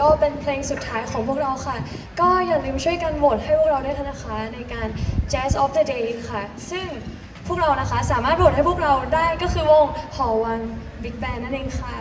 ก็เป็นเพลงสุดท้ายของพวกเราค่ะ ก็อย่าลืมช่วยกันโหวตให้พวกเราด้วยนะคะในการ Jazz of the Day ค่ะ ซึ่งพวกเรานะคะสามารถโหวตให้พวกเราได้ก็คือวงหอวัง Big Band นั่นเองค่ะ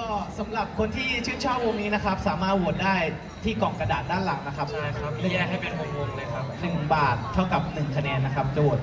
ก็สำหรับคนที่ชื่นชอบวงนี้นะครับ สามารถโหวตได้ที่กล่องกระดาษด้านหลังนะครับใช่ครับแยกให้เป็นวงๆเลยครับ หนึ่งบาทเท่ากับหนึ่งคะแนนนะครับจะโหวต